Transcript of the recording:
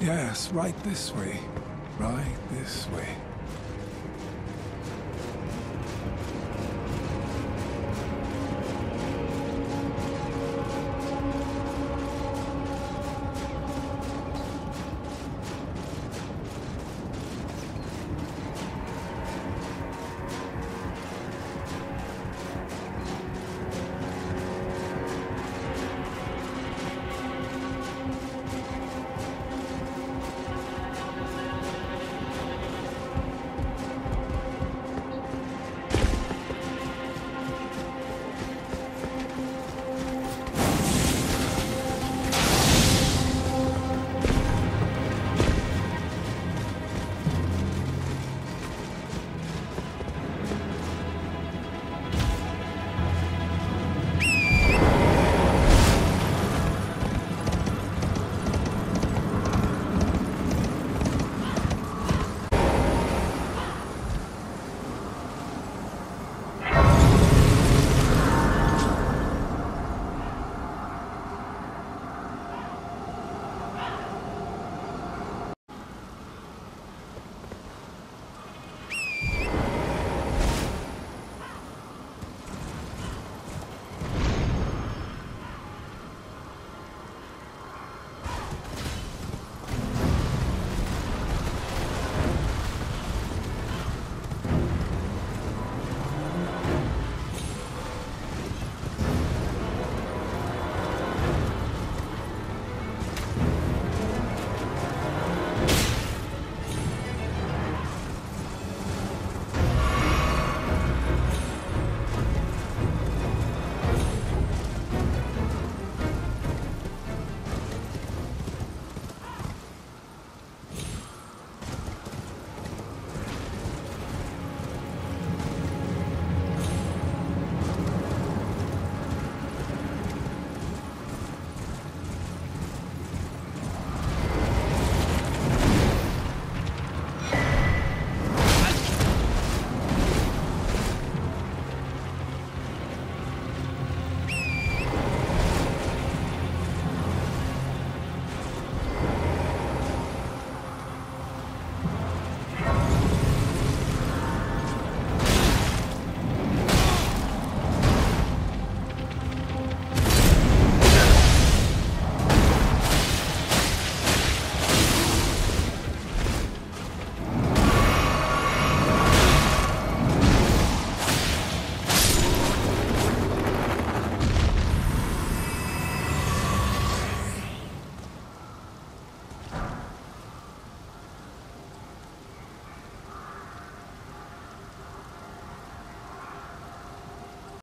Yes, right this way. Right this way.